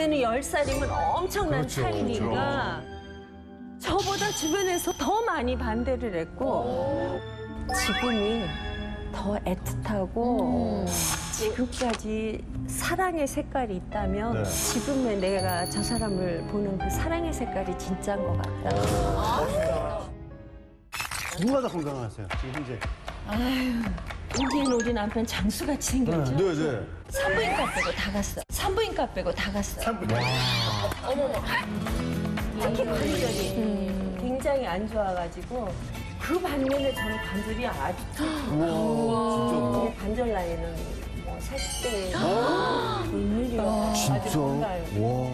그때는 10살이면 엄청난 그렇죠, 차이니까 저보다 주변에서 더 많이 반대를 했고 지금이 더 애틋하고 지금까지 사랑의 색깔이 있다면 네. 지금의 내가 저 사람을 보는 그 사랑의 색깔이 진짜인 것 같다. 누가 더 건강하세요? 지금 현재. 보기엔 우리 남편 장수같이 생겼죠? 네, 네. 산부인과 빼고 다 갔어. 산부인과 빼고 다 갔어. 특히 관절이 굉장히 안 좋아가지고 그 반면에 저는 관절이 아주 좋고 관절 나이는 뭐 40대 웬일이야. 아주 건강해요. 와.